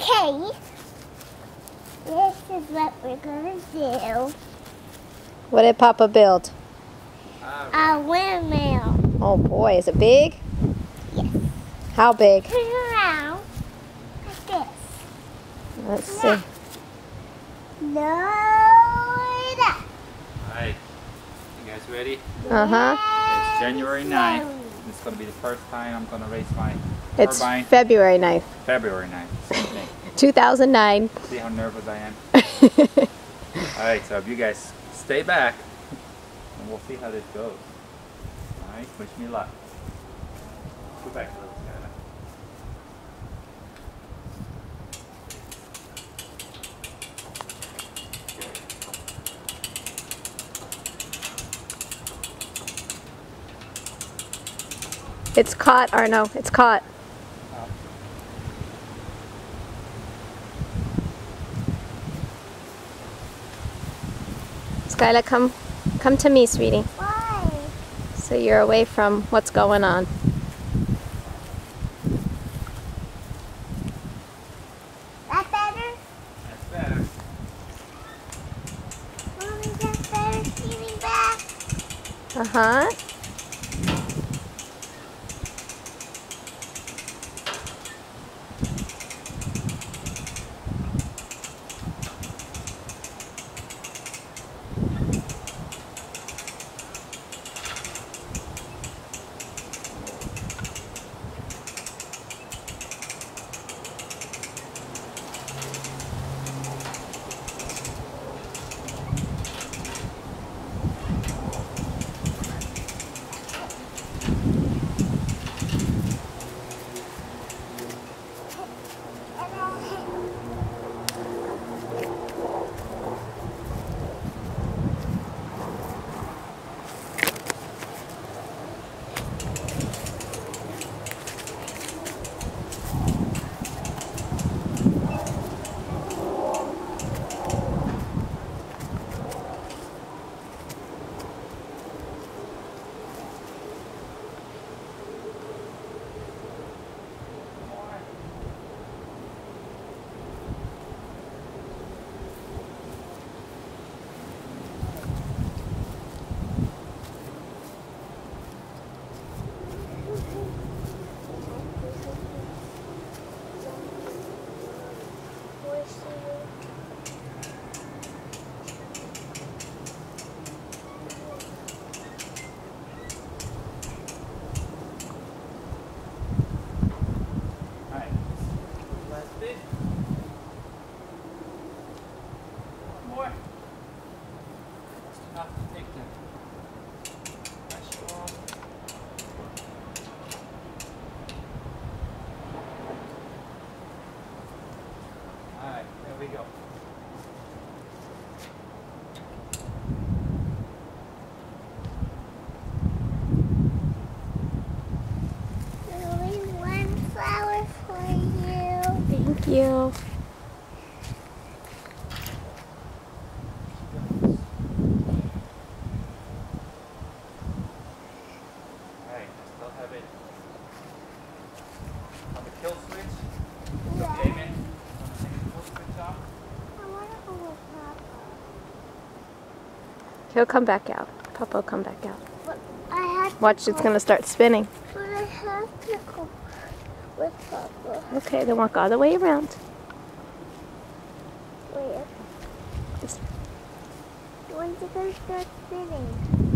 Okay. This is what we're gonna do. What did Papa build? A windmill. Oh boy, is it big? Yes. How big? Turn around like this. Let's see. Load up. Alright, you guys ready? Uh-huh. It's January 9th. It's gonna be the first time I'm gonna race my It's turbine. February 9th, February 9th. Same thing. 2009. See how nervous I am? Alright, so if you guys stay back, and we'll see how this goes. Alright, wish me luck. Go back a little. It's caught, Arno. It's caught. Skyla, come, come to me, sweetie. Why? So you're away from what's going on. That better? That's better. Mommy, that's better. See me back. Uh Alright. Papa. He'll come back out. Papa will come back out. But I have to Watch, it's going to start spinning. With Papa. Okay, then walk all the way around. Where? When's it gonna start spinning?